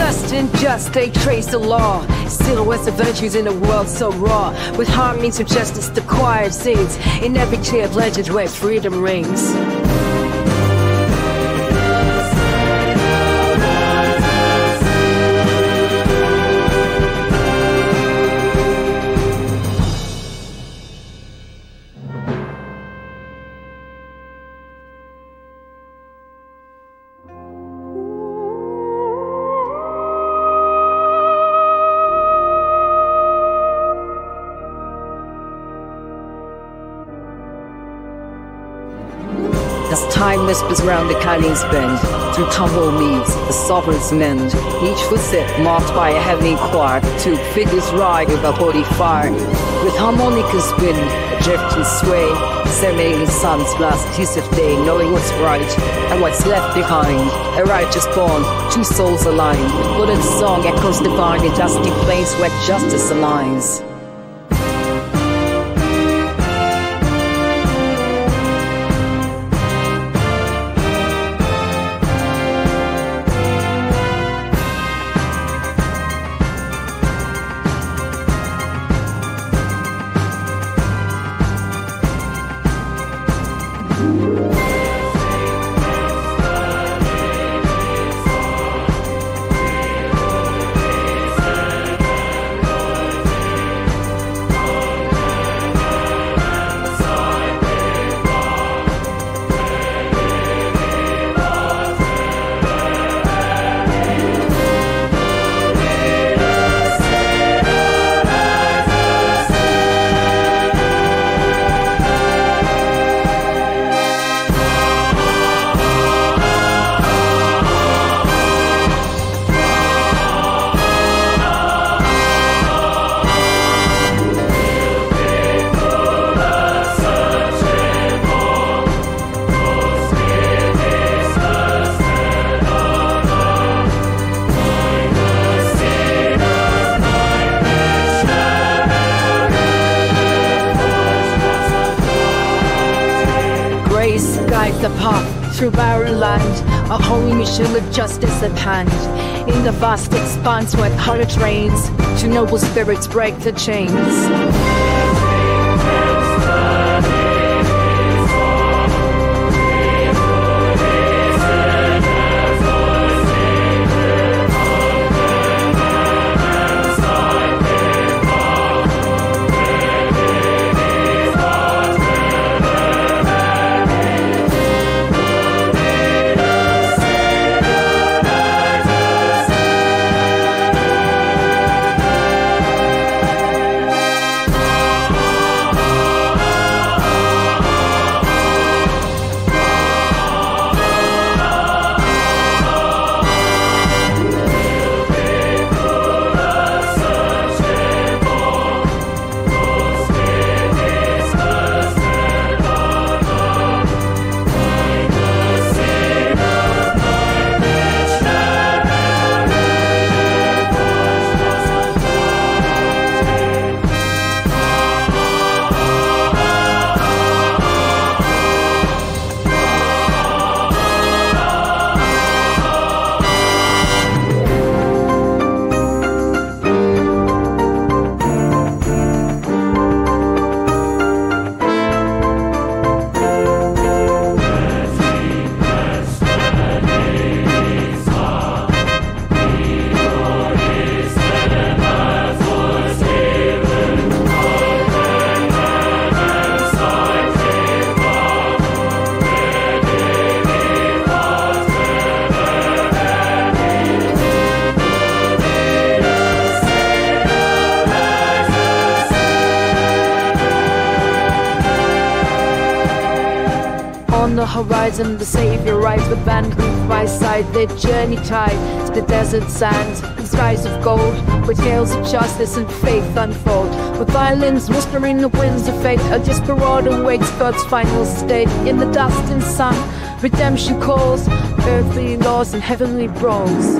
Just and just, they trace the law. Silhouettes of virtues in a world so raw. With harmonies of justice, the choir sings. In every cleared legend where freedom rings. As time whispers round the canyon's bend, through tumble meads, the sovereigns mend. Each footstep marked by a heavenly choir, two figures ride over holy fire. With harmonicas wind, adrift and sway, serenading suns blast kiss of day, knowing what's right and what's left behind. A righteous born, two souls aligned. Bullet song echoes divine in dusty place where justice aligns. The path through barren land, a holy mission with justice at hand. In the vast expanse where courage reigns, to noble spirits break the chains. The horizon, the Savior rides with Van Cleef by side. Their journey tied to the desert sands and skies of gold, where tales of justice and faith unfold. With violins whispering the winds of fate, a desperado waits God's final state. In the dust and sun, redemption calls, earthly laws and heavenly brawls.